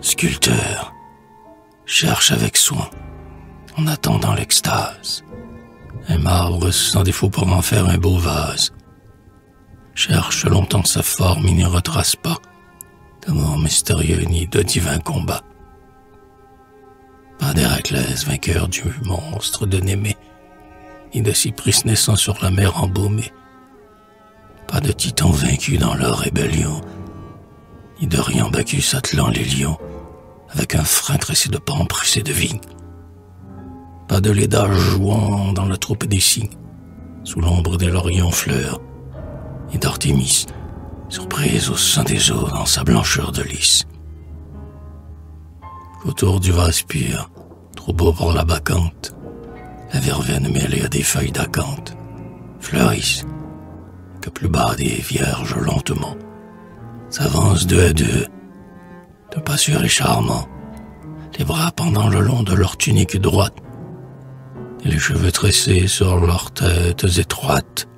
sculpteur cherche avec soin, en attendant l'extase, un marbre sans défaut pour en faire un beau vase. Cherche longtemps sa forme, il n'y retrace pas d'amour mystérieux ni de divin combat. Pas d'Héraclès, vainqueur du monstre de Némée, ni de Cypris naissant sur la mer embaumée. Pas de titan vaincu dans leur rébellion, ni de rien Bacchus attelant les lions, avec un frein tressé de pampres et de vignes. Pas de Léda jouant dans la troupe des cygnes, sous l'ombre des lauriers fleurs, et d'Artémis, surprise au sein des eaux dans sa blancheur de lys. Autour du vase trop beau pour la bacchante, la verveine mêlée à des feuilles d'acanthe, fleurissent, que plus bas des vierges lentement s'avancent deux à deux, et charmant, les bras pendant le long de leur tunique droite, les cheveux tressés sur leurs têtes étroites,